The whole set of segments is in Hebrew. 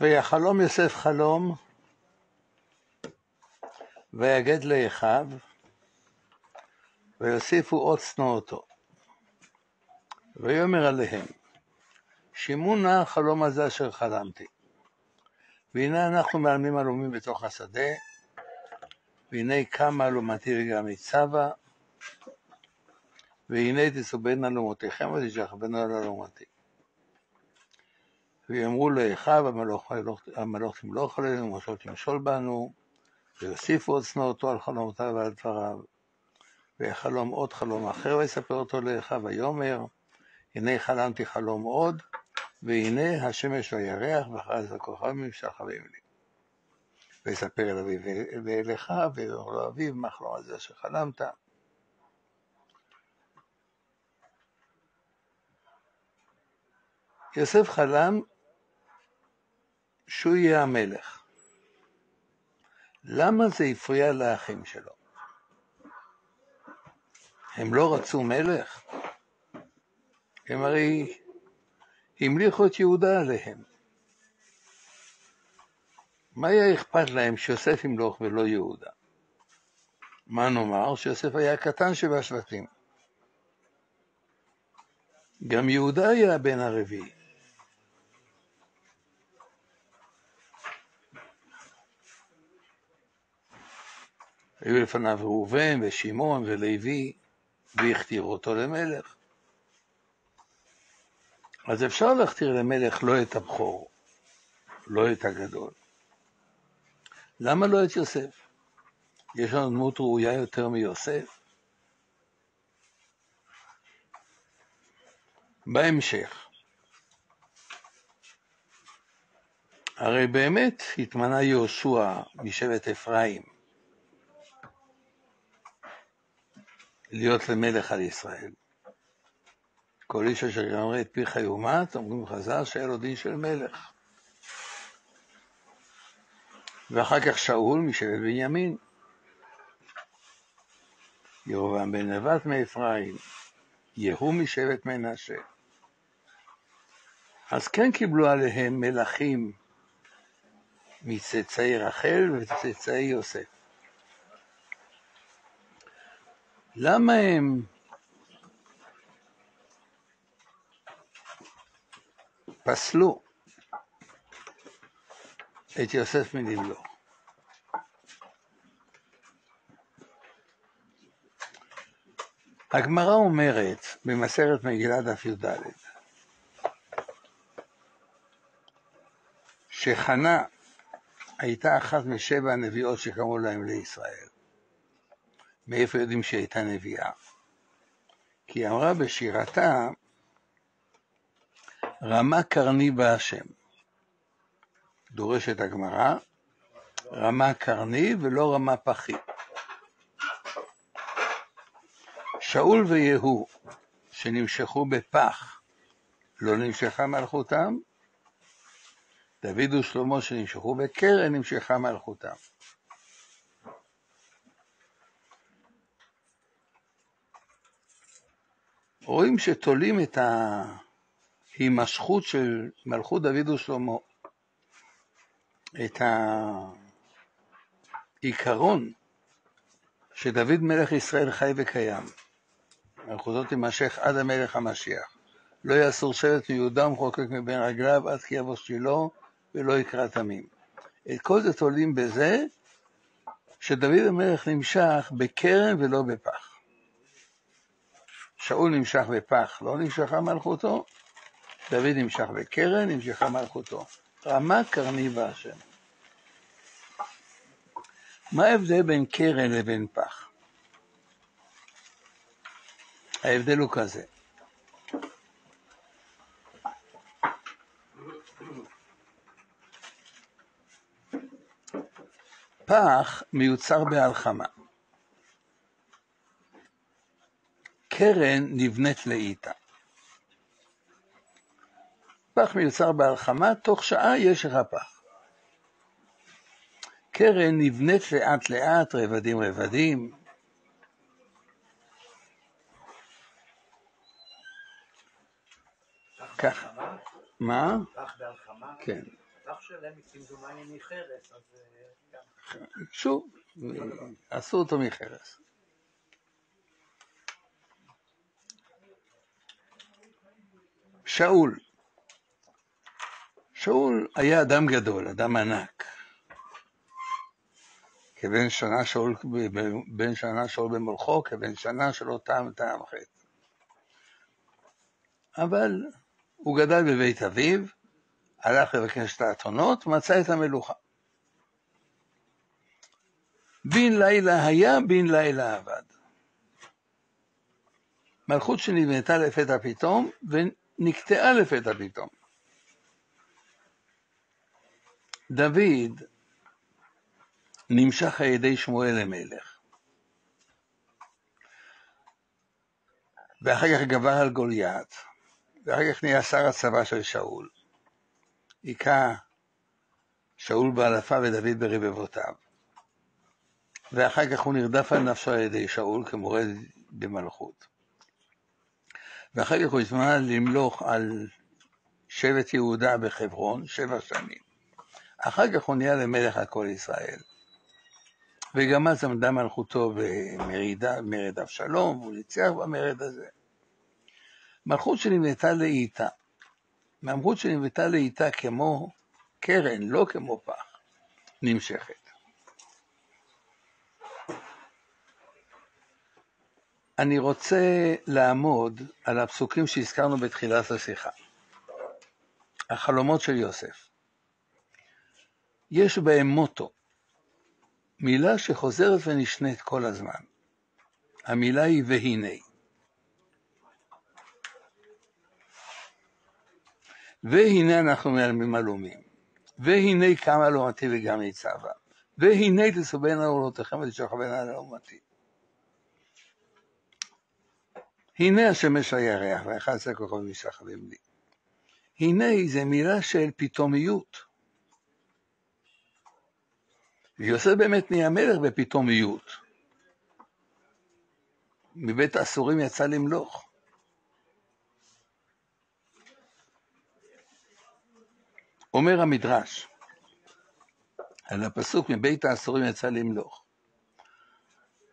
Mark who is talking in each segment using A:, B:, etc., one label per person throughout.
A: ויחלום יוסף חלום, ויגד לאחיו, ויוסיפו עוד צנועותו. ויאמר עליהם, שמעו נא החלום הזה אשר חלמתי. והנה אנחנו מעלמים עלומים בתוך השדה, והנה קמה אלומתי וגם ניצבה, והנה תסובדנה אלומותיכם ותשכבנה על אלומתי. ויאמרו לאחיו, המלוך תמלוך עלינו, ומשול תמשול בנו, ויוסיפו עוד צנועותו על חלומותיו ועל דבריו. ויחלום עוד חלום אחר, ויספר אותו לאחיו, ויאמר, הנה חלמתי חלום עוד, והנה השמש והירח וחרז הכוכבים משחווים לי. ויספר אל אביו ואל אחיו, ויאמר לו אביו, מה חלום הזה שחלמת? יוסף חלם שהוא יהיה המלך. למה זה הפריע לאחים שלו? הם לא רצו מלך? הם הרי המליכו את יהודה עליהם. מה היה אכפת להם שיוסף ימלוך ולא יהודה? מה נאמר? שיוסף היה הקטן שבשבטים. גם יהודה היה הבן הרביעי. היו לפניו ראובן ושמעון ולוי, והכתירו אותו למלך. אז אפשר להכתיר למלך לא את הבכור, לא את הגדול. למה לא את יוסף? יש לנו דמות ראויה יותר מיוסף? בהמשך, הרי באמת התמנה יהושע משבט אפרים להיות למלך על ישראל. כל איש אשר יאמר את פיך יומת, אומרים חז"ל שהיה לו דין של מלך. ואחר כך שאול משבט בנימין. ירובעם בן נבט מאפרים, יהוא משבט מנשה. אז כן קיבלו עליהם מלכים מצאצאי רחל וצאצאי יוסף. למה הם פסלו את יוסף מנמלוך? הגמרא אומרת במסכת מגילת דף י"ד שחנה הייתה אחת משבע הנביאות שקראו להם לישראל. מאיפה יודעים שהיא הייתה נביאה? כי היא אמרה בשירתה, רמה קרני בהשם. דורשת הגמרא, רמה קרני ולא רמה פחי. שאול ויהוא, שנמשכו בפח, לא נמשכה מלכותם, דוד ושלמה שנמשכו בקרן, נמשכה מלכותם. רואים שתולים את ההימשכות של מלכות דוד ושלמה, את העיקרון שדוד מלך ישראל חי וקיים. מלכותו תימשך עד המלך המשיח. לא יאסור שבט מיהודה ומחוקק מבין רגליו עד כי יבוא שילה ולא יקרא תמים. את כל זה תולים בזה שדוד המלך נמשך בקרן ולא בפח. שאול נמשך בפח, לא נמשכה מלכותו, דוד נמשך בקרן, נמשכה מלכותו. רמה קרני בהשם. מה ההבדל בין קרן לבין פח? ההבדל הוא כזה. פח מיוצר בהלחמה. קרן נבנית לאיטה. פח מיוצר בהלחמה, תוך שעה יש לך פח. קרן נבנית לאט לאט, רבדים רבדים. ככה. מה?
B: פח בהלחמה?
A: כן.
B: פח שלם כמדומני מחרס, אז אה.
A: שוב, עשו אותו מחרס. שאול. שאול היה אדם גדול, אדם ענק. כבן שנה שאול, בן שנה שאול במולכו, כבן שנה שלא טעם טעם חטא. אבל הוא גדל בבית אביו, הלך לבקש את האתונות, מצא את המלוכה. בן לילה היה, בן לילה עבד. מלכות שנבנתה לפתע פתאום, ונקטעה לפתע פתאום. דוד נמשך על ידי שמואל למלך. ואחר כך גבר על גוליית, ואחר כך נהיה שר הצבא של שאול. היכה שאול באלפה ודוד ברבבותיו. ואחר כך הוא נרדף על נפשו על ידי שאול כמורד במלכות. ואחר כך הוא התמנה למלוך על שבט יהודה בחברון שבע שנים. אחר כך הוא נהיה למלך על כל ישראל. וגם אז עמדה מלכותו במרד אבשלום, והוא ניצח במרד הזה. מלכות שנבנתה לאיתה. מלכות שנבנתה לאיתה כמו קרן, לא כמו פח, נמשכת. אני רוצה לעמוד על הפסוקים שהזכרנו בתחילת השיחה. החלומות של יוסף. יש בהם מוטו, מילה שחוזרת ונשנית כל הזמן. המילה היא והנה. והנה אנחנו ממלומים. והנה קמה לאומתי וגם ניצבה. והנה תסובנה עולותיכם ותשכבנה לאומתי. הנה השמש הירח, ואחד עשה כוכבים משחבים לי. הנה זה מילה של פתאומיות. ויוסף באמת נהיה מלך בפתאומיות. מבית האסורים יצא למלוך. אומר המדרש, על הפסוק מבית האסורים יצא למלוך.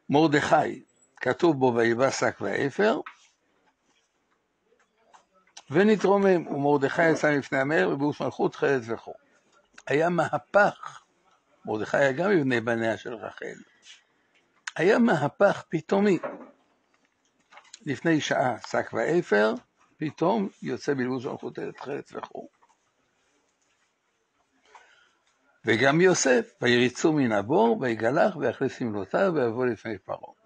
A: מרדכי, כתוב בו ויבא שק ואפר, ונתרומם, ומרדכי יצא מפני המלך ובאוס מלכות חלת וכו'. היה מהפך, מרדכי היה גם מבני בניה של רחל. היה מהפך פתאומי. לפני שעה שק ואפר, פתאום יוצא בלבוש מלכות חלת וכו'. וגם יוסף, ויריצו מן הבור, ויגלח, ויחליף סמלותיו, ויבוא לפני פרעה.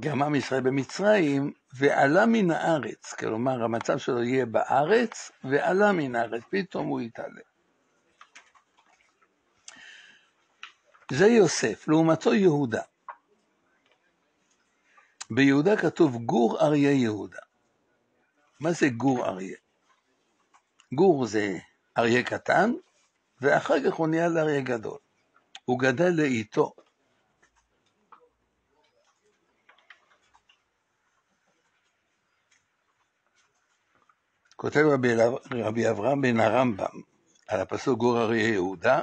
A: גם עם ישראל במצרים, ועלה מן הארץ, כלומר המצב שלו יהיה בארץ, ועלה מן הארץ, פתאום הוא יתעלה. זה יוסף, לעומתו יהודה. ביהודה כתוב גור אריה יהודה. מה זה גור אריה? גור זה אריה קטן, ואחר כך הוא נהיה לאריה גדול. הוא גדל לאיתו. כותב רבי, רבי אברהם בן הרמב"ם על הפסוק גור אריה יהודה,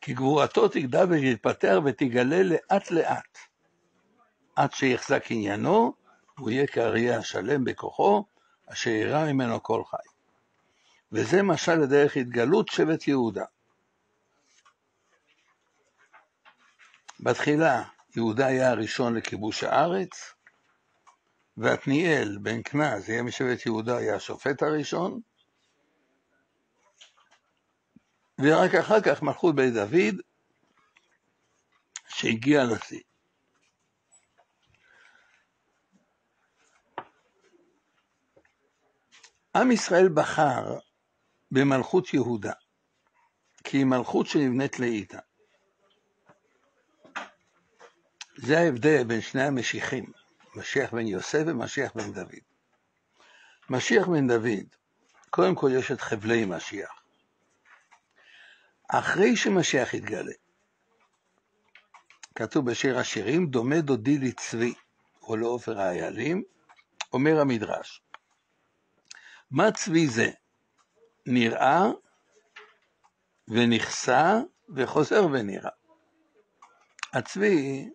A: כי גבורתו תגדל ותתפתח ותגלה לאט לאט, עד שיחזק עניינו, הוא יהיה כאריה השלם בכוחו, אשר ירא ממנו כל חי. וזה משל לדרך התגלות שבט יהודה. בתחילה יהודה היה הראשון לכיבוש הארץ, ועתניאל בן כנז, יהיה משבט יהודה, היה השופט הראשון, ורק אחר כך מלכות בית דוד, שהגיע לשיא. עם ישראל בחר במלכות יהודה, כי היא מלכות שנבנית לאיתה. זה ההבדל בין שני המשיחים, משיח בן יוסף ומשיח בן דוד. משיח בן דוד, קודם כל יש את חבלי משיח. אחרי שמשיח יתגלה, כתוב בשיר השירים, דומה דודי לצבי או לעופר האיילים, אומר המדרש, מה צבי זה? נראה ונכסה וחוזר ונראה. הצבי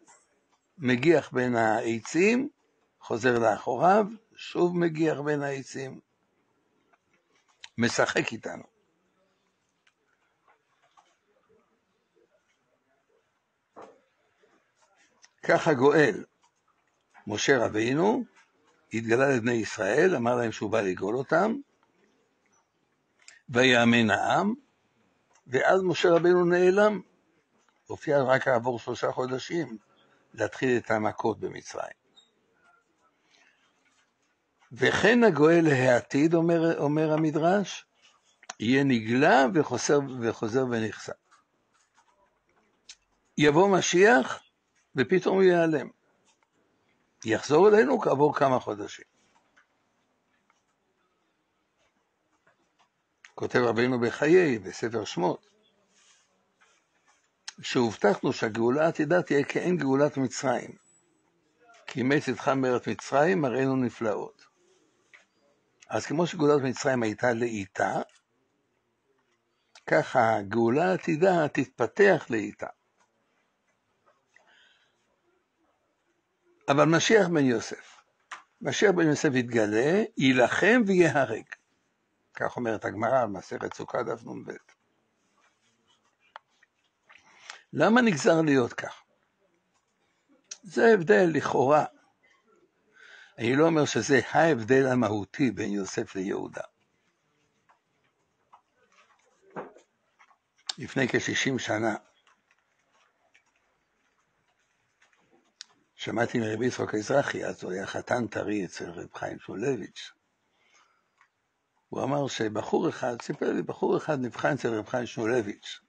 A: מגיח בין העצים, חוזר לאחוריו, שוב מגיח בין העצים, משחק איתנו. ככה גואל משה רבינו, התגלה לבני ישראל, אמר להם שהוא בא לגאול אותם, ויאמן העם, ואז משה רבינו נעלם, הופיע רק כעבור שלושה חודשים להתחיל את המכות במצרים. וכן הגואל העתיד, אומר, אומר המדרש, יהיה נגלה וחוזר, וחוזר ונכסה. יבוא משיח ופתאום הוא ייעלם. יחזור אלינו כעבור כמה חודשים. כותב רבינו בחיי, בספר שמות, שהובטחנו שהגאולה העתידה תהיה כאין גאולת מצרים. כי מת צאתך מארץ מצרים, מראינו נפלאות. אז כמו שגאולת מצרים הייתה לאיטה, ככה הגאולה העתידה תתפתח לאיטה. אבל משיח בן יוסף, משיח בן יוסף יתגלה, יילחם ויהרג. כך אומרת הגמרא במסכת סוכה דף נ"ב. למה נגזר להיות כך? זה הבדל לכאורה. אני לא אומר שזה ההבדל המהותי בין יוסף ליהודה. לפני כ-60 שנה שמעתי מרבי יצחק אזרחי, אז הוא היה חתן טרי אצל רב חיים שולביץ'. הוא אמר שבחור אחד, סיפר לי, בחור אחד נבחן אצל רב חיים שמואלביץ'.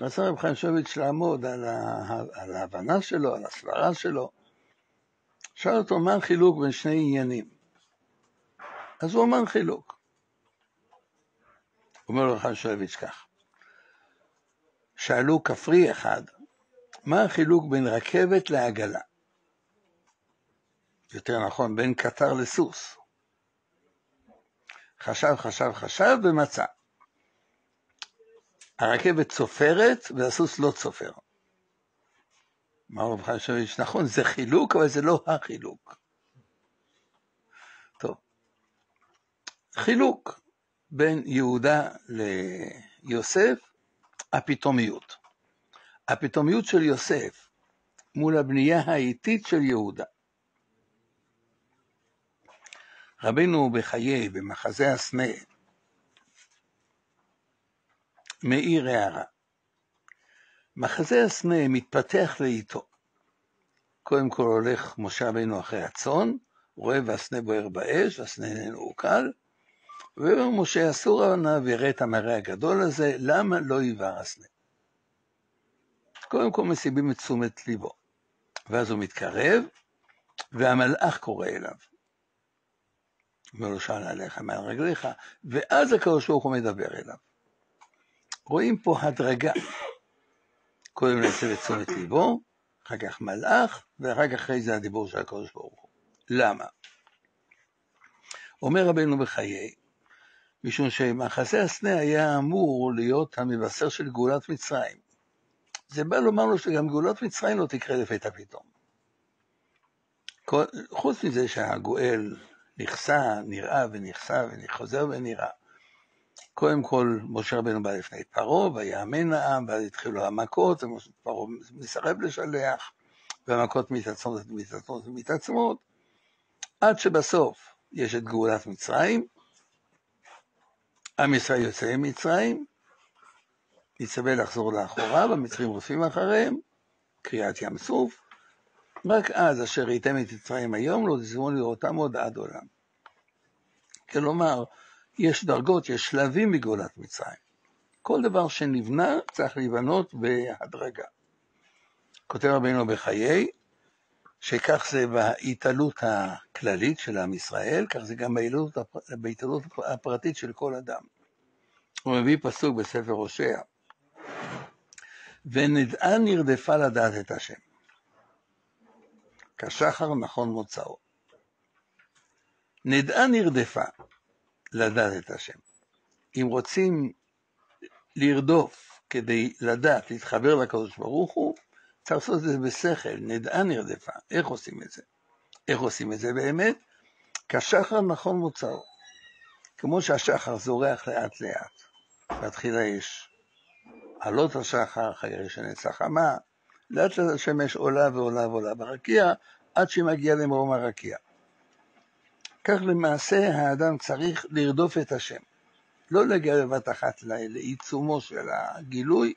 A: רצה רב שמואלביץ' לעמוד על, ה... על ההבנה שלו, על הסברה שלו. שאל אותו מה החילוק בין שני עניינים. אז הוא אמר חילוק. אומר לו שמואלביץ' כך, שאלו כפרי אחד, מה החילוק בין רכבת לעגלה? יותר נכון, בין קטר לסוס. חשב, חשב, חשב ומצא. הרכבת צופרת והסוס לא צופר. אמר רב שוויץ', נכון, זה חילוק, אבל זה לא החילוק. טוב, חילוק בין יהודה ליוסף, הפתאומיות. הפתאומיות של יוסף מול הבנייה האיטית של יהודה. רבינו בחיי, במחזה הסנה, מאיר הערה. מחזה הסנה מתפתח לאיתו. קודם כל הולך משה רבינו אחרי הצאן, רואה והסנה בוער באש, והסנה איננו עוקל, ואומר משה אסור העונה ויראה את המראה הגדול הזה, למה לא יבער הסנה? קודם כל מסיבים את תשומת ליבו, ואז הוא מתקרב, והמלאך קורא אליו. אומר לו, שאל עליך מעל רגליך, ואז הקדוש ברוך הוא מדבר אליו. רואים פה הדרגה. קודם להסב את תשומת ליבו, אחר כך מלאך, ורק אחרי זה הדיבור של הקדוש ברוך הוא. למה? אומר רבנו בחיי, משום שמחזה הסנה היה אמור להיות המבשר של גאולת מצרים. זה בא לומר לו שגם גאולת מצרים לא תקרה לפתע פתאום. חוץ מזה שהגואל נכסה, נראה ונכסה וחוזר ונראה. קודם כל, משה רבנו בא לפני פרעה, ויאמן העם, ואז התחילו המכות, ופרעה מסרב לשלח, והמכות מתעצמות ומתעצמות ומתעצמות, עד שבסוף יש את גאולת מצרים, עם ישראל יוצא ממצרים, יצווה לחזור לאחוריו, המצרים רודפים אחריהם, קריעת ים סוף, רק אז אשר ראיתם את מצרים היום, לא תזמון לראותם עוד עד עולם. כלומר, יש דרגות, יש שלבים בגאולת מצרים. כל דבר שנבנה צריך להיבנות בהדרגה. כותב רבינו בחיי, שכך זה בהתעלות הכללית של עם ישראל, כך זה גם בהתעלות הפרטית של כל אדם. הוא מביא פסוק בספר הושע, ונדעה נרדפה לדעת את השם. כשחר נכון מוצאו. נדעה נרדפה לדעת את השם. אם רוצים לרדוף כדי לדעת, להתחבר לקדוש ברוך הוא, צריך לעשות את זה בשכל, נדעה נרדפה. איך עושים את זה? איך עושים את זה באמת? כשחר נכון מוצאו. כמו שהשחר זורח לאט לאט. בהתחילה יש עלות השחר, יש הנצח חמה, לאט לאט השמש עולה ועולה ועולה ברקיע, עד שהיא מגיעה למרום הרקיע. כך למעשה האדם צריך לרדוף את השם. לא להגיע בבת אחת לעיצומו של הגילוי,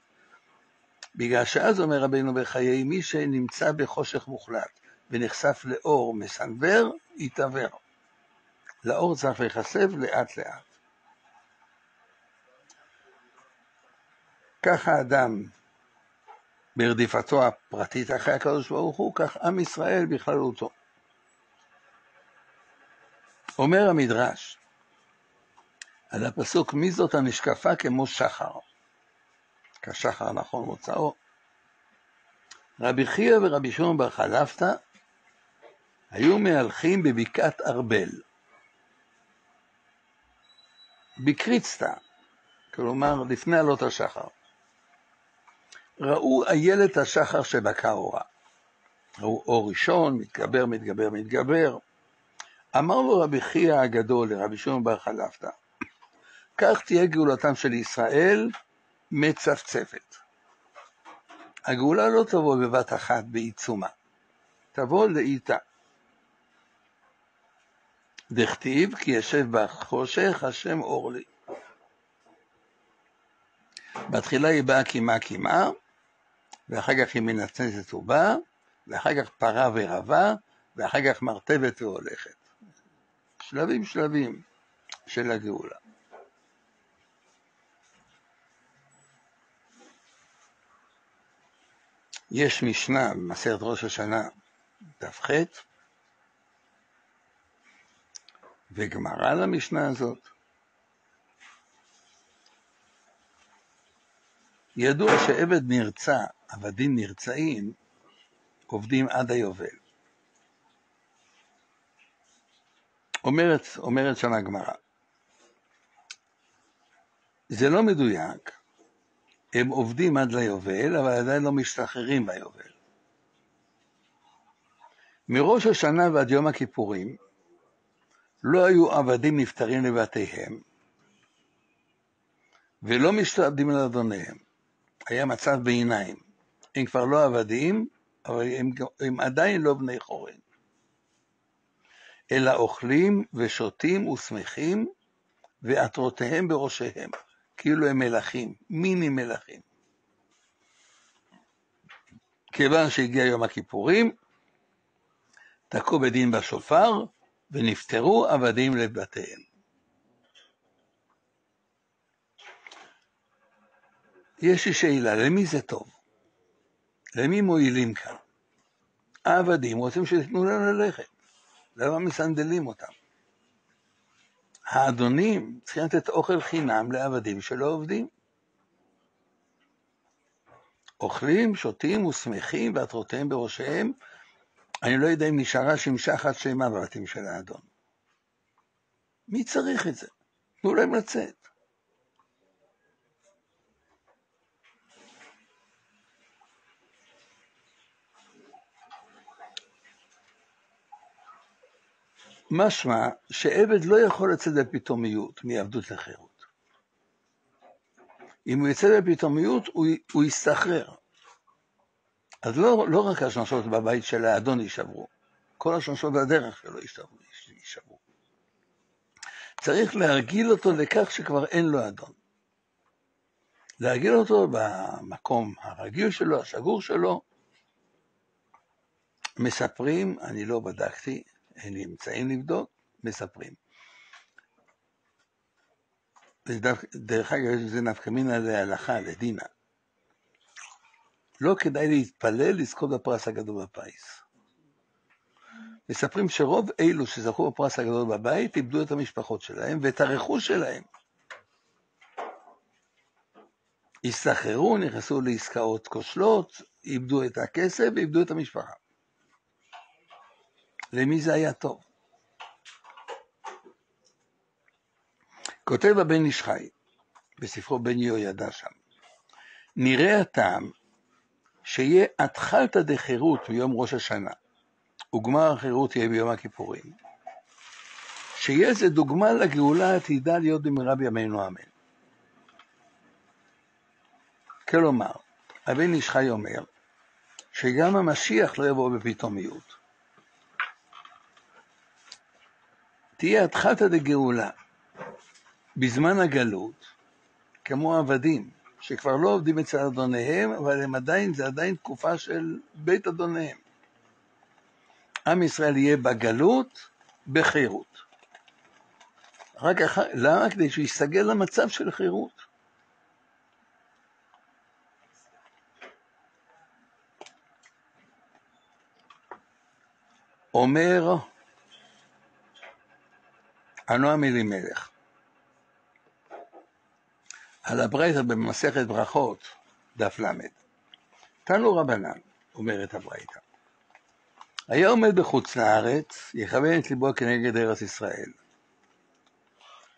A: בגלל שאז אומר רבינו בחיי מי שנמצא בחושך מוחלט ונחשף לאור מסנוור, יתעוור. לאור צריך להיחשף לאט לאט. כך האדם ברדיפתו הפרטית אחרי הקדוש ברוך הוא, כך עם ישראל בכללותו. אומר המדרש על הפסוק מי זאת הנשקפה כמו שחר, כשחר נכון מוצאו, רבי חייא ורבי שמעון בר חלפתא היו מהלכים בבקעת ארבל, בקריצתא, כלומר לפני עלות השחר. ראו איילת השחר שבקע אורה. ראו אור ראשון, מתגבר, מתגבר, מתגבר. אמר לו רבי חייא הגדול לרבי שמעון בר חלפתא, כך תהיה גאולתם של ישראל מצפצפת. הגאולה לא תבוא בבת אחת בעיצומה, תבוא לאיתה. דכתיב כי ישב בחושך השם אור לי. בתחילה היא באה קימה קימה, ואחר כך היא מנצנצת ובאה, ואחר כך פרה ורבה, ואחר כך מרתבת והולכת. שלבים שלבים של הגאולה. יש משנה במסכת ראש השנה, דף ח', וגמרא למשנה הזאת. ידוע שעבד נרצע, עבדים נרצעים, עובדים עד היובל. אומרת, אומרת שם הגמרא, זה לא מדויק, הם עובדים עד ליובל, אבל עדיין לא משתחררים ביובל. מראש השנה ועד יום הכיפורים לא היו עבדים נפטרים לבתיהם ולא משתעבדים על אדוניהם. היה מצב ביניים. הם כבר לא עבדים, אבל הם, הם עדיין לא בני חורין. אלא אוכלים ושותים ושמחים ועטרותיהם בראשיהם. כאילו הם מלכים, מיני מלכים. כיוון שהגיע יום הכיפורים, תקעו בדין בשופר, ונפטרו עבדים לבתיהם. יש לי שאלה, למי זה טוב? למי מועילים כאן? העבדים רוצים שתיתנו להם ללכת, למה מסנדלים אותם? האדונים צריכים לתת אוכל חינם לעבדים שלא עובדים. אוכלים, שותים ושמחים ועטרותיהם בראשיהם. אני לא יודע אם נשארה שמשה אחת שלמה בבתים של האדון. מי צריך את זה? תנו להם לצאת. משמע שעבד לא יכול לצאת בפתאומיות מעבדות לחירות. אם הוא יצא בפתאומיות, הוא, הוא יסתחרר. אז לא, לא רק השמשות בבית של האדון יישברו, כל השמשות בדרך שלו יישברו. צריך להרגיל אותו לכך שכבר אין לו אדון. להרגיל אותו במקום הרגיל שלו, השגור שלו. מספרים, אני לא בדקתי, אין לי אמצעים לבדוק, מספרים. דרך אגב, זה נפקא מינה להלכה, לדינה. לא כדאי להתפלל לזכות בפרס הגדול בפיס. מספרים שרוב אלו שזכו בפרס הגדול בבית איבדו את המשפחות שלהם ואת הרכוש שלהם. הסתחררו, נכנסו לעסקאות כושלות, איבדו את הכסף ואיבדו את המשפחה. למי זה היה טוב? כותב הבן איש חי, בספרו בן יהוידע שם, נראה הטעם שיהיה התחלתא דחירות ביום ראש השנה, וגמר החירות יהיה ביום הכיפורים, שיהיה זה דוגמה לגאולה העתידה להיות במהרה בימינו אמן. כלומר, הבן איש חי אומר שגם המשיח לא יבוא בפתאומיות. תהיה התחלתא דגאולה בזמן הגלות, כמו עבדים, שכבר לא עובדים אצל אדוניהם, אבל הם עדיין, זה עדיין תקופה של בית אדוניהם. עם ישראל יהיה בגלות בחירות. רק אחר, למה? כדי שהוא יסתגל למצב של חירות. אומר הנועם אלימלך על הברייתא במסכת ברכות, דף ל', תנו רבנן, אומרת הברייתא, היה עומד בחוץ לארץ, יכוון את ליבו כנגד ארץ ישראל,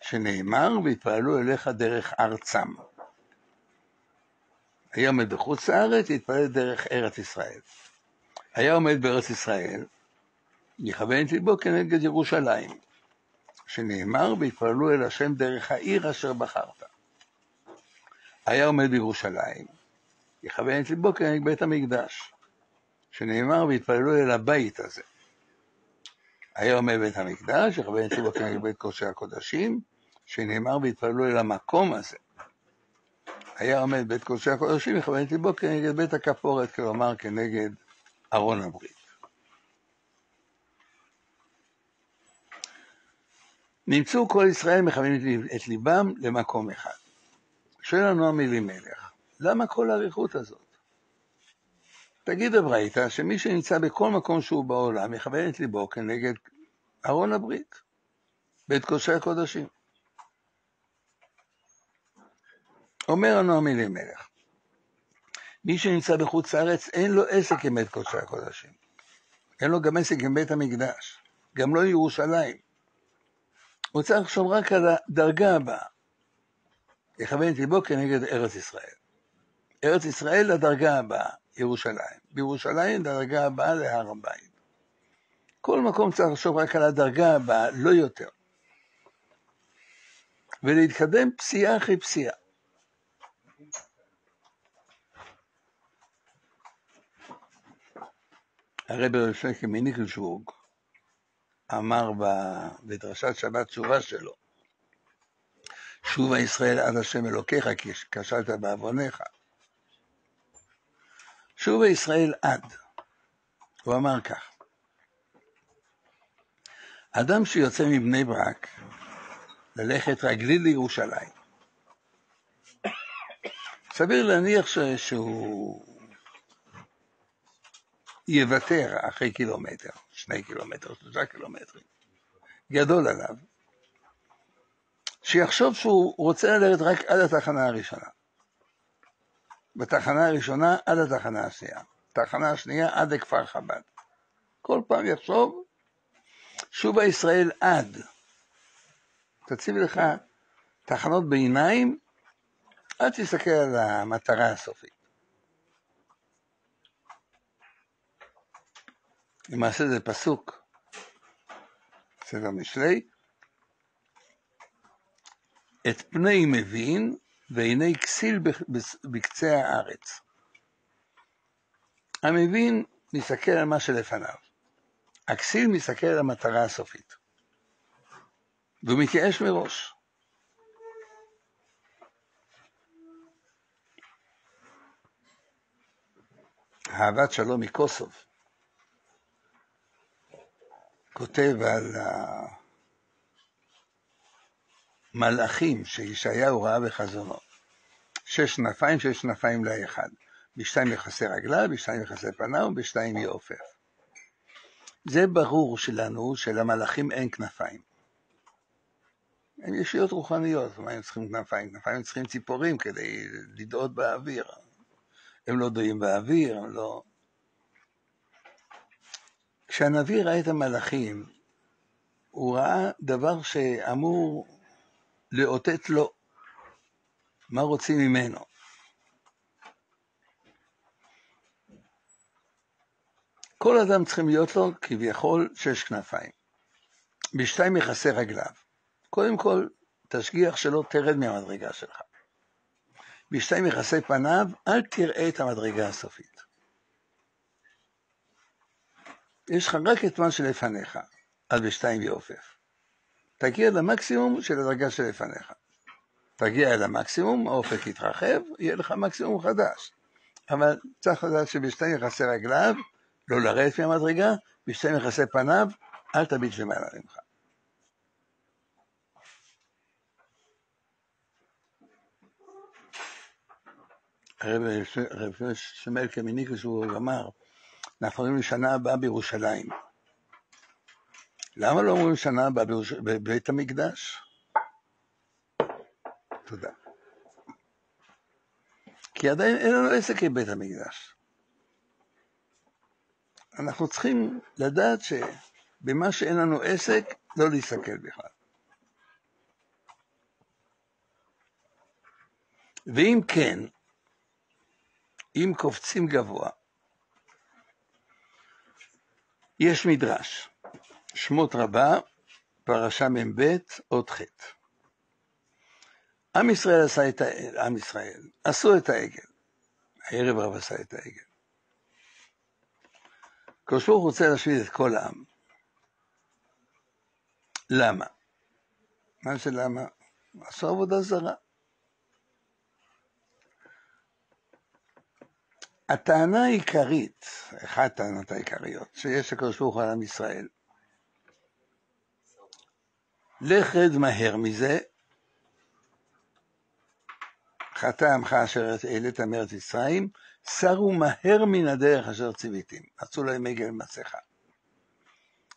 A: שנאמר, והתפללו אליך דרך ארצם. היה עומד בחוץ לארץ, התפלל דרך ארץ ישראל. היה עומד בארץ ישראל, יכוון את ליבו כנגד ירושלים, שנאמר, והתפללו אל השם דרך העיר אשר בחרת. היה עומד בירושלים, יכוון את ליבו כנגד בית המקדש, שנאמר, והתפללו אל הבית הזה. היה עומד בית המקדש, יכוון את ליבו כנגד בית קודשי הקודשים, שנאמר, והתפללו אל המקום הזה. היה עומד בית קודשי הקודשים, יכוון את ליבו כנגד בית הכפורת, כלומר כנגד ארון הברית. נמצאו כל ישראל מכוונים את ליבם למקום אחד. שואל לנו אלימלך, למה כל האריכות הזאת? תגיד הברייתא שמי שנמצא בכל מקום שהוא בעולם יכוון את ליבו כנגד ארון הברית, בית קודשי הקודשים. אומר הנועם אלימלך, מי שנמצא בחוץ לארץ אין לו עסק עם בית קודשי הקודשים. אין לו גם עסק עם בית המקדש, גם לא ירושלים. הוא צריך לחשוב רק על הדרגה הבאה. יכוון את ליבו כנגד ארץ ישראל. ארץ ישראל לדרגה הבאה, ירושלים. בירושלים לדרגה הבאה להר הבית. כל מקום צריך לחשוב רק על הדרגה הבאה, לא יותר. ולהתקדם פסיעה אחרי פסיעה. הרב רשמקי מניקלשבורג אמר בדרשת שבת תשובה שלו, שובה ישראל עד השם אלוקיך כי כשלת בעווניך. שובה ישראל עד. הוא אמר כך, אדם שיוצא מבני ברק ללכת רגלי לירושלים, סביר להניח ש... שהוא יוותר אחרי קילומטר, שני קילומטר, שלושה קילומטרים, גדול עליו, שיחשוב שהוא רוצה ללכת רק עד התחנה הראשונה. בתחנה הראשונה עד התחנה השנייה, תחנה השנייה עד לכפר חב"ד. כל פעם יחשוב, שובה ישראל עד. תציב לך תחנות ביניים, אל תסתכל על המטרה הסופית. למעשה זה פסוק, ספר משלי, את פני מבין ועיני כסיל בקצה הארץ. המבין מסתכל על מה שלפניו, הכסיל מסתכל על המטרה הסופית, והוא מתייאש מראש. אהבת שלום מקוסוב כותב על המלאכים שישעיהו ראה בחזונו. שש כנפיים, שש כנפיים לאחד. בשתיים יחסי רגליו, בשתיים יחסי פניו, ובשתיים יעופף. זה ברור שלנו שלמלאכים אין כנפיים. הם ישויות רוחניות, מה הם צריכים כנפיים? כנפיים הם צריכים ציפורים כדי לדאות באוויר. הם לא דויים באוויר, הם לא... כשהנביא ראה את המלאכים, הוא ראה דבר שאמור לאותת לו מה רוצים ממנו. כל אדם צריכים להיות לו כביכול שש כנפיים. בשתיים מכסה רגליו. קודם כל, תשגיח שלא תרד מהמדרגה שלך. בשתיים מכסה פניו, אל תראה את המדרגה הסופית. יש לך רק את מה שלפניך, אז בשתיים יעופף. תגיע למקסימום של הדרגה שלפניך. תגיע אל המקסימום, האופק יתרחב, יהיה לך מקסימום חדש. אבל צריך לדעת שבשתיים יחסי רגליו, לא לרדת מהמדרגה, בשתיים יחסי פניו, אל תביט למעלה ממך. הרב שמואל קמיניקוס הוא אמר, אנחנו רואים לשנה הבאה בירושלים. למה לא אומרים שנה הבאה בבית המקדש? תודה. כי עדיין אין לנו עסק עם בית המקדש. אנחנו צריכים לדעת שבמה שאין לנו עסק, לא להסתכל בכלל. ואם כן, אם קופצים גבוה, יש מדרש, שמות רבה, פרשה מ"ב, עוד ח'. עם ישראל עשה את ה... עם ישראל, עשו את העגל. הערב רב עשה את העגל. הקדוש ברוך רוצה להשמיד את כל העם. למה? מה זה למה? עשו עבודה זרה. הטענה העיקרית, אחת הטענות העיקריות, שיש לקדוש ברוך הוא על עם ישראל, לך רד מהר מזה, חטא עמך אשר העלית מארץ מצרים, סרו מהר מן הדרך אשר ציוויתים, עשו להם עגל מסכה.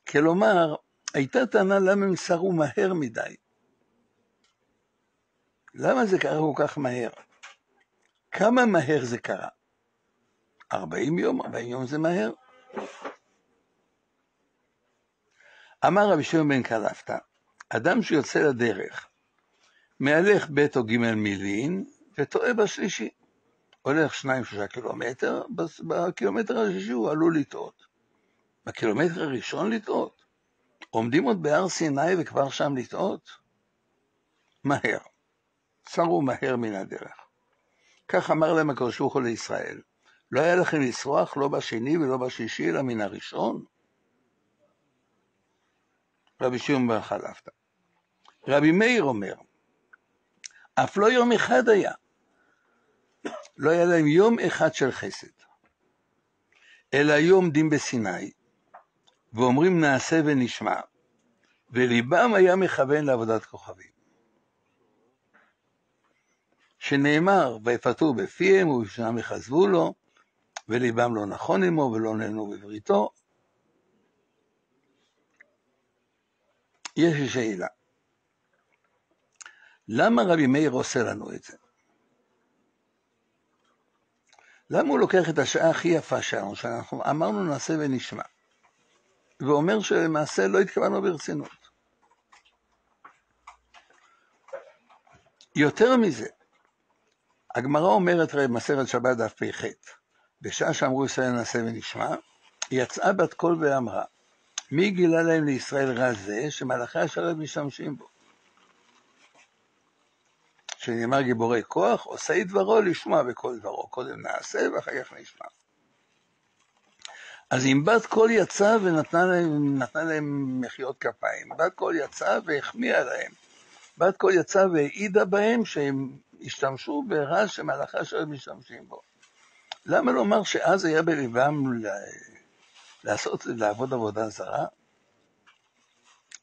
A: כלומר, הייתה טענה למה הם סרו מהר מדי. למה זה קרה כל כך מהר? כמה מהר זה קרה? 40 יום, 40 יום זה מהר. אמר רבי שמעון בן קלפתא, אדם שיוצא לדרך, מהלך ב' או ג' מילין, וטועה בשלישי. הולך שניים שלושה קילומטר, בקילומטר השלישי הוא עלול לטעות. בקילומטר הראשון לטעות? עומדים עוד בהר סיני וכבר שם לטעות? מהר. צרו מהר מן הדרך. כך אמר להם הקדוש ברוך הוא לישראל. לא היה לכם לסרוח לא בשני ולא בשלישי, אלא מן הראשון? רבי שמעון בר חלפתא. רבי מאיר אומר, אף לא יום אחד היה. לא היה להם יום אחד של חסד, אלא היו עומדים בסיני, ואומרים נעשה ונשמע, וליבם היה מכוון לעבודת כוכבים. שנאמר, ויפתו בפיהם ובשנם יכזבו לו, וליבם לא נכון עמו ולא נהנו בבריתו. יש שאלה, למה רבי מאיר עושה לנו את זה? למה הוא לוקח את השעה הכי יפה שלנו, שאנחנו אמרנו נעשה ונשמע, ואומר שלמעשה לא התכוונו ברצינות? יותר מזה, הגמרא אומרת הרי במסכת שבת דף פ"ח, בשעה שאמרו ישראל נעשה ונשמע, יצאה בת קול ואמרה, מי גילה להם לישראל רע זה, שמלאכי השרת משתמשים בו? שנאמר גיבורי כוח, עושי דברו לשמוע בכל דברו. קודם נעשה ואחר כך נשמע. אז אם בת קול יצאה ונתנה להם, להם מחיאות כפיים, בת קול יצאה והחמיאה להם, בת קול יצאה והעידה בהם שהם השתמשו ברז שמלאכי השרת משתמשים בו. למה לומר שאז היה בליבם לעשות, לעבוד עבודה זרה?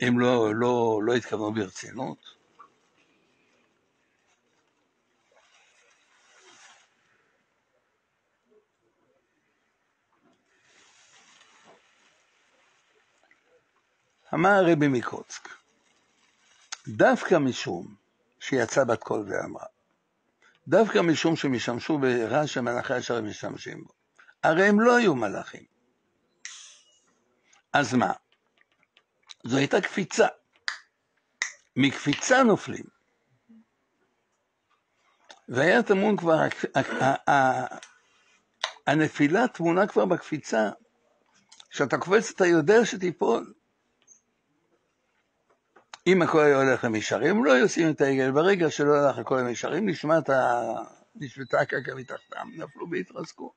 A: הם לא, לא, לא התכוונו ברצינות? אמר הרבי מקוצק, דווקא משום שיצא בת קול ואמרה, דווקא משום שהם השתמשו ברע שמלאכי השרת משתמשים בו. הרי הם לא היו מלאכים. אז מה? זו הייתה קפיצה. מקפיצה נופלים. והיה טמון כבר, הנפילה טמונה כבר בקפיצה. כשאתה קופץ אתה יודע שתיפול. אם הכל היה הולך למישרים, לא היו עושים את העגל. ברגע שלא הלך הכל נשמעת, נשמתה הקרקע מתחתם, נפלו והתרסקו.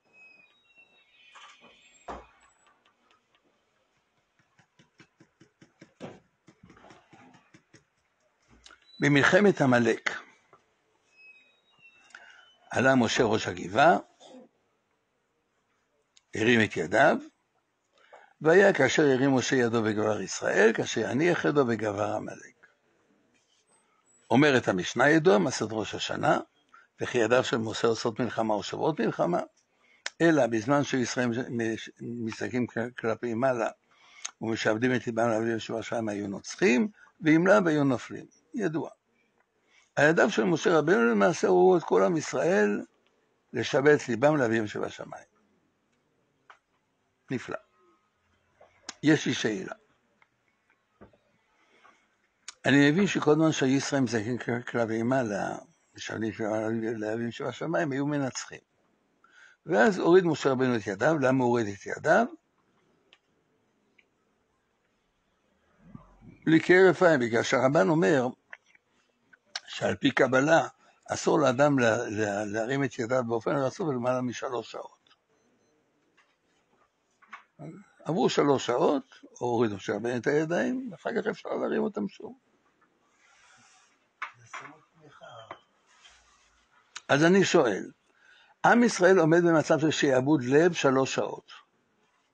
A: במלחמת עמלק עלה משה ראש הגבעה, הרים את ידיו, והיה כאשר הרים משה ידו בגבר ישראל, כאשר יניח ידו בגבר עמלק. אומרת המשנה ידוע, מסד ראש השנה, וכי ידיו של משה עושות מלחמה או שוות מלחמה, אלא בזמן שישראל מסתכלים כלפי מעלה ומשעבדים את ליבם לאביב שבשמיים היו נוצחים, ואם לאו היו נופלים. ידוע. הידיו של משה רבנו למעשה הורו את כל עם ישראל לשבץ ליבם לאביהם שבשמיים. נפלא. יש לי שאלה. אני מבין שכל זמן שישראל מזכים כלבי מעלה, משבלים לאביהם שבשמיים, היו מנצחים. ואז הוריד משה רבנו את ידיו, למה הוריד את ידיו? לקרב עין, בגלל שהרמב"ן אומר שעל פי קבלה אסור לאדם להרים את ידיו באופן רצוף למעלה משלוש שעות. עברו שלוש שעות, הורידו שרבן את הידיים, ואחר כך אפשר להרים אותם שוב. אז אני שואל, עם ישראל עומד במצב של שעבוד לב שלוש שעות.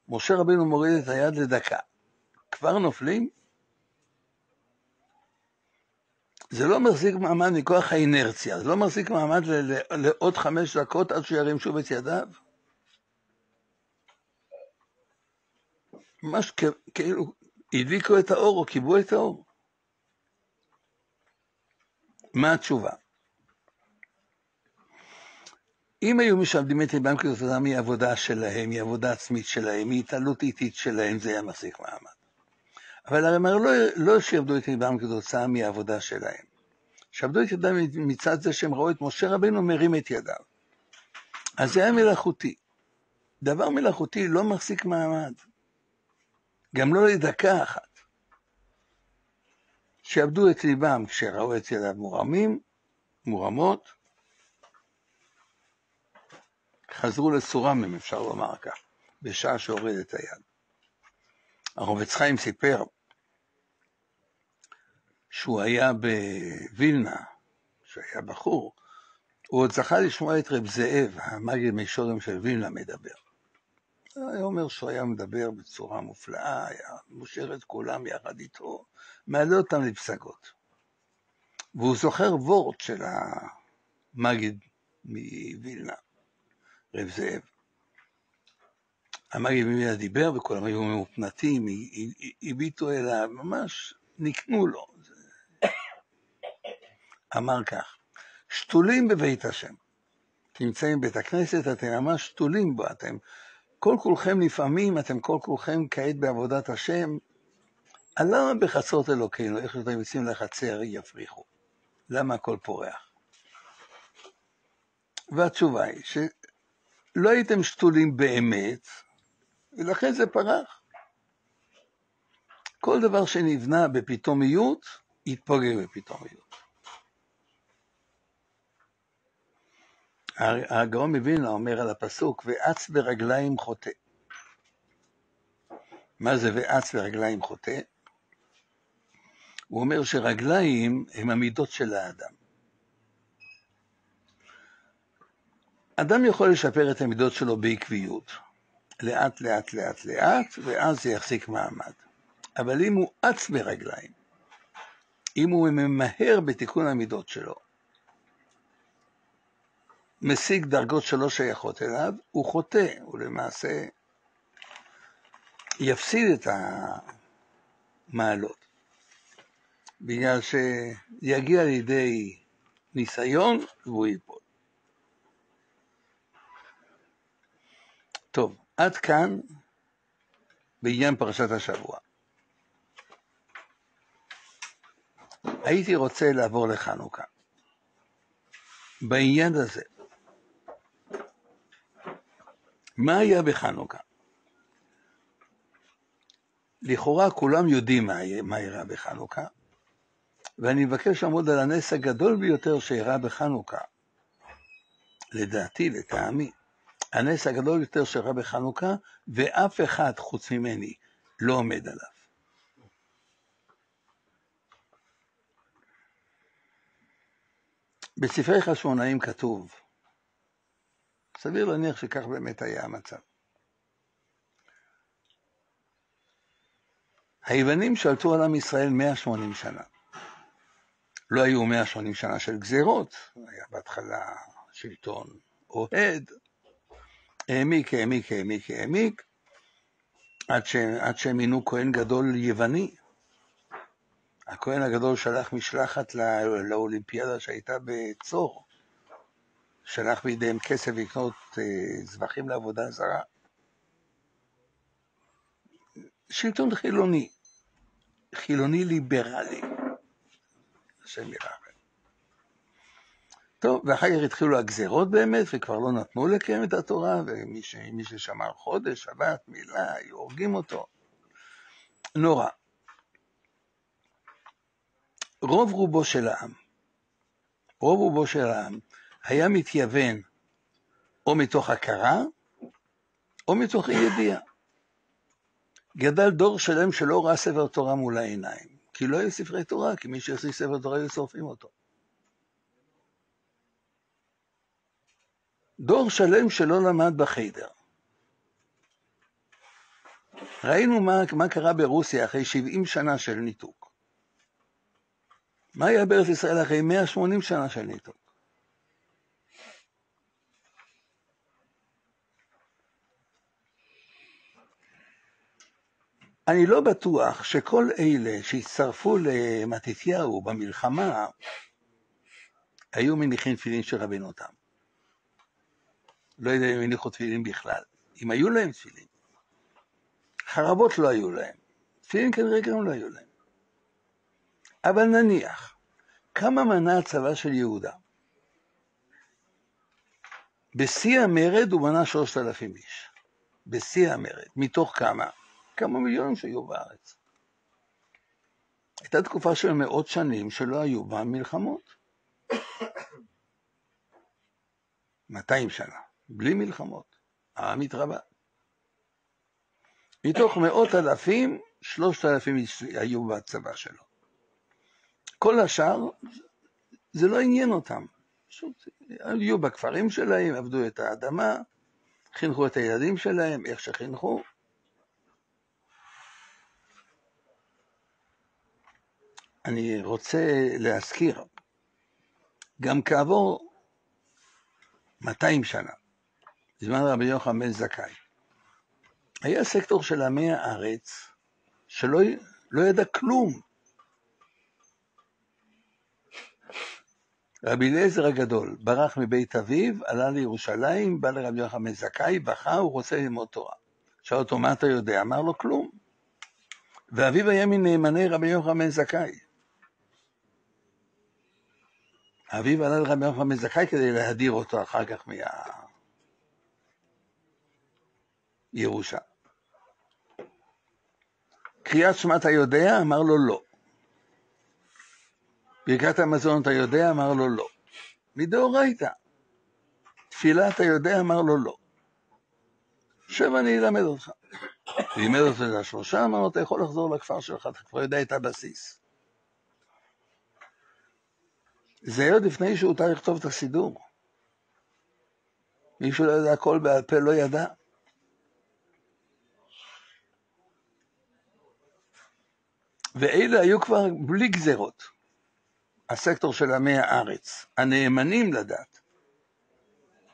A: משה רבינו מוריד את היד לדקה. כבר נופלים? זה לא מחזיק מעמד מכוח האינרציה, זה לא מחזיק מעמד לעוד חמש דקות עד שהוא ירים שוב את ידיו. ממש כאילו הדליקו את האור או קיבלו את האור. מה התשובה? אם היו משעבדים את ליבם כתוצאה מעבודה שלהם, מעבודה עצמית שלהם, מהתעלות איטית שלהם, זה היה מחזיק מעמד. אבל הרי לא, לא שיעבדו את ליבם כתוצאה מהעבודה שלהם. שעבדו את ידם מצד זה שהם ראו את משה רבינו מרים את ידיו. אז זה היה מלאכותי. דבר מלאכותי לא מחזיק מעמד. גם לא לדקה אחת. שעבדו את ליבם כשראו את ידיו מורמים, מורמות, חזרו לצורם, אם אפשר לומר כך, בשעה שהוריד את היד. הרב עץ חיים סיפר שהוא היה בווילנה, שהיה בחור, הוא עוד זכה לשמוע את רב זאב, המגיד מישורים של וילנה, מדבר. היה אומר שהוא היה מדבר בצורה מופלאה, היה מושך את כולם יחד איתו, מעלה אותם לפסגות. והוא זוכר וורט של המגיד מווילנה, רב זאב. המגיד מווילנה דיבר וכולם היו מופנטים, הביטו אליו, ממש נקנו לו. אמר כך, שתולים בבית השם. נמצאים בבית הכנסת, אתם ממש שתולים בו, אתם כל כולכם לפעמים, אתם כל כולכם כעת בעבודת השם, למה בחצות אלוקינו, איך שאתם יוצאים לחצר, יפריחו? למה הכל פורח? והתשובה היא שלא הייתם שתולים באמת, ולכן זה פרח. כל דבר שנבנה בפתאומיות, יתפוגג בפתאומיות. הגאון מווילנה אומר על הפסוק, ואץ ברגליים חוטא. מה זה ואץ ברגליים חוטא? הוא אומר שרגליים הם המידות של האדם. אדם יכול לשפר את המידות שלו בעקביות, לאט לאט לאט לאט, ואז זה יחזיק מעמד. אבל אם הוא אץ ברגליים, אם הוא ממהר בתיקון המידות שלו, משיג דרגות שלא שייכות אליו, הוא חוטא, הוא למעשה יפסיד את המעלות, בגלל שיגיע לידי ניסיון והוא ייפול. טוב, עד כאן בעניין פרשת השבוע. הייתי רוצה לעבור לחנוכה. בעניין הזה. מה היה בחנוכה? לכאורה כולם יודעים מה, מה אירע בחנוכה, ואני מבקש לעמוד על הנס הגדול ביותר שאירע בחנוכה. לדעתי, לטעמי, הנס הגדול יותר שאירע בחנוכה, ואף אחד חוץ ממני לא עומד עליו. בספרי חשמונאים כתוב, סביר להניח שכך באמת היה המצב. היוונים שלטו על עם ישראל 180 שנה. לא היו 180 שנה של גזירות, היה בהתחלה שלטון אוהד, העמיק, העמיק, העמיק, העמיק, עד, ש... עד שהם מינו כהן גדול יווני. הכהן הגדול שלח משלחת לא... לאולימפיאדה שהייתה בצור, שלח בידיהם כסף לקנות אה, זבחים לעבודה זרה. שלטון חילוני, חילוני ליברלי, השם ירחם. טוב, ואחר כך התחילו הגזרות באמת, וכבר לא נתנו לקיים את התורה, ומי ש... ששמר חודש, שבת, מילה, היו הורגים אותו. נורא. רוב רובו של העם, רוב רובו של העם, היה מתייוון או מתוך הכרה, או מתוך אי ידיעה. גדל דור שלם שלא ראה ספר תורה מול העיניים, כי לא היו ספרי תורה, כי מי שהחזיק ספר תורה היו שורפים אותו. דור שלם שלא למד בחיידר. ראינו מה, מה קרה ברוסיה אחרי 70 שנה של ניתוק. מה היה בארץ ישראל אחרי 180 שנה של ניתוק? אני לא בטוח שכל אלה שהצטרפו למתתיהו במלחמה היו מניחים תפילין של רבינו תם. לא יודע אם הניחו תפילין בכלל, אם היו להם תפילין. חרבות לא היו להם, תפילין כנראה גם לא היו להם. אבל נניח, כמה מנה הצבא של יהודה? בשיא המרד הוא מנה שלושת אלפים איש. בשיא המרד. מתוך כמה? כמה מיליונים שהיו בארץ. הייתה תקופה של מאות שנים שלא היו בה מלחמות. 200 שנה. בלי מלחמות, העם התרבה. מתוך מאות אלפים, שלושת אלפים היו בצבא שלו. כל השאר, זה לא עניין אותם. פשוט היו בכפרים שלהם, עבדו את האדמה, חינכו את הילדים שלהם, איך שחינכו. אני רוצה להזכיר, גם כעבור 200 שנה, בזמן רבי יוחנן בן זכאי. היה סקטור של עמי הארץ שלא לא ידע כלום. רבי אליעזר הגדול ברח מבית אביו, עלה לירושלים, בא לרבי יוחנן בן זכאי, בכה, הוא רוצה ללמוד תורה. שאל אותו, מה אתה יודע? אמר לו, כלום. ואביו היה מנאמני רבי יוחנן בן זכאי. אביו עלה לרבי יוחנן בן זכאי כדי להדיר אותו אחר כך מה... ירושה. קריאת שמע אתה יודע? אמר לו לא. ברכת המזון אתה יודע? אמר לו לא. מדאורייתא. תפילה אתה יודע? אמר לו לא. שב אני אלמד אותך. לימד אותו את השלושה, אמר לו, אתה יכול לחזור לכפר שלך, אתה כבר יודע את הבסיס. זה עוד לפני שהוא הותר לכתוב את הסידור. מישהו לא ידע הכל בעל פה, לא ידע. ואלה היו כבר בלי גזרות. הסקטור של עמי הארץ, הנאמנים לדת.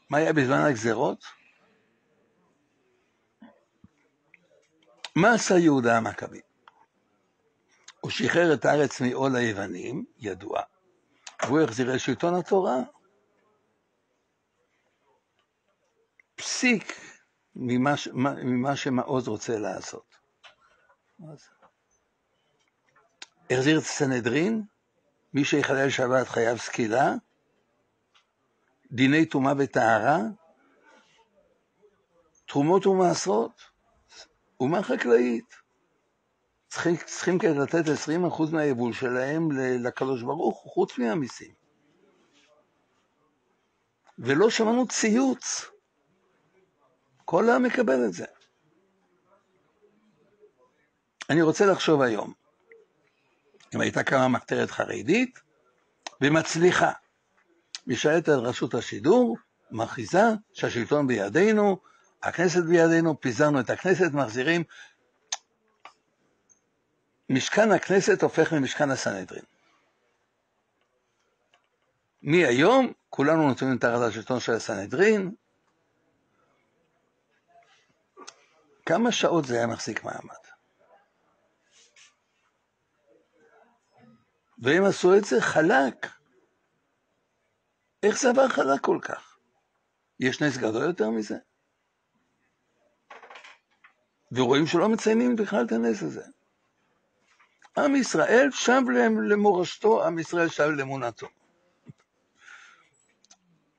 A: מה היה בזמן הגזרות? מה עשה יהודה המכבי? הוא שחרר את הארץ מעול היוונים, ידוע, והוא החזיר את שלטון התורה. פסיק ממה, ממה שמעוז רוצה לעשות. החזיר את הסנהדרין, מי שיחלל שבת חייב סקילה, דיני טומאה וטהרה, תרומות ומעשרות, אומה חקלאית. צריכים, כדי לתת 20% מהיבול שלהם לקדוש ברוך הוא, חוץ מהמיסים. ולא שמענו ציוץ. כל העם מקבל את זה. אני רוצה לחשוב היום, אם הייתה קמה מחתרת חרדית ומצליחה, משאלת על רשות השידור, מכריזה שהשלטון בידינו, הכנסת בידינו, פיזרנו את הכנסת, מחזירים. משכן הכנסת הופך למשכן הסנהדרין. מהיום כולנו נותנים תחת השלטון של הסנהדרין. כמה שעות זה היה מחזיק מעמד? והם עשו את זה חלק. איך זה עבר חלק כל כך? יש נס גדול יותר מזה? ורואים שלא מציינים בכלל את הנס הזה. עם ישראל שב למורשתו, עם ישראל שב לאמונתו.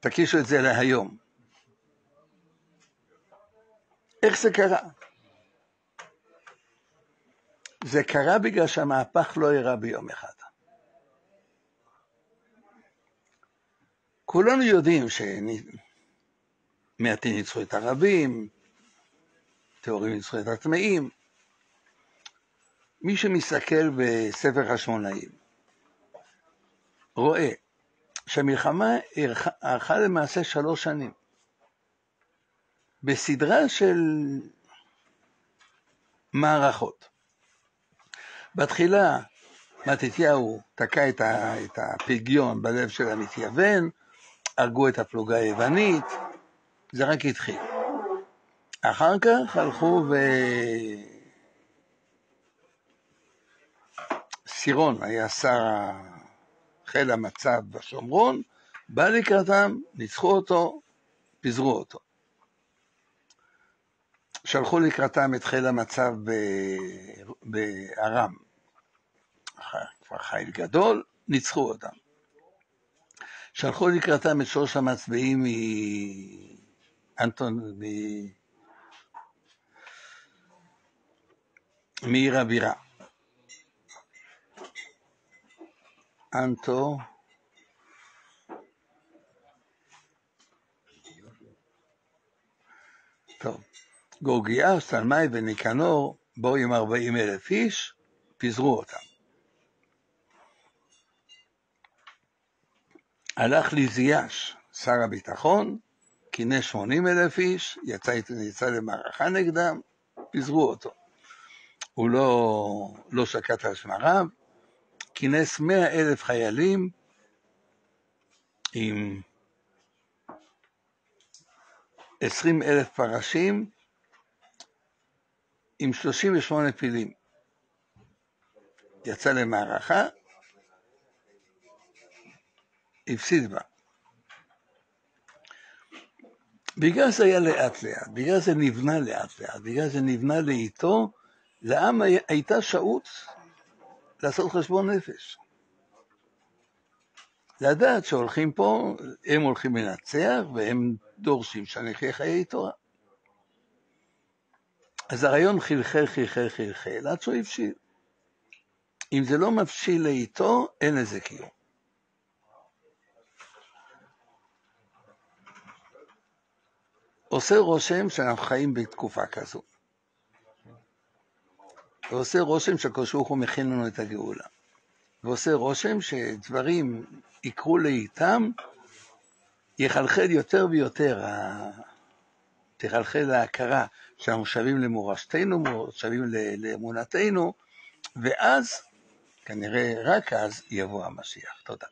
A: תקישו את זה להיום. איך זה קרה? זה קרה בגלל שהמהפך לא אירע ביום אחד. כולנו יודעים שמעטים ניצחו את הרבים, טהורים ניצחו את הטמאים. מי שמסתכל בספר חשמונאים רואה שהמלחמה ארכה למעשה שלוש שנים. בסדרה של מערכות. בתחילה מתתיהו תקע את הפגיון בלב של המתייוון, הרגו את הפלוגה היוונית, זה רק התחיל. אחר כך הלכו ו... סירון היה שר חיל המצב בשומרון, בא לקראתם, ניצחו אותו, פיזרו אותו. שלחו לקראתם את חיל המצב בארם, כבר חיל גדול, ניצחו אותם. שלחו לקראתם את שלוש המצביעים מאנטון, מעיר הבירה. אנטו טוב, גורגיה, סלמאי וניקנור באו עם ארבעים אלף איש, פיזרו אותם. הלך ליזיאש, שר הביטחון, כינס שמונים אלף איש, יצא, יצא למערכה נגדם, פיזרו אותו. הוא לא, לא שקט על שמריו, כינס מאה אלף חיילים עם עשרים אלף פרשים עם שלושים ושמונה פילים. יצא למערכה, הפסיד בה. בגלל זה היה לאט לאט, בגלל זה נבנה לאט לאט, בגלל זה נבנה לאיתו, לעם הייתה שהות לעשות חשבון נפש. לדעת שהולכים פה, הם הולכים לנצח והם דורשים שאני אחיה חיי תורה. אז הרעיון חלחל, חלחל, חלחל, עד שהוא הבשיל. אם זה לא מבשיל לאיתו, אין לזה קיום. עושה רושם שאנחנו חיים בתקופה כזו. ועושה רושם שהקדוש ברוך הוא מכין לנו את הגאולה. ועושה רושם שדברים יקרו לאיתם, יחלחל יותר ויותר, תחלחל ההכרה שאנחנו שווים למורשתנו, שווים לאמונתנו, ואז, כנראה רק אז, יבוא המשיח. תודה.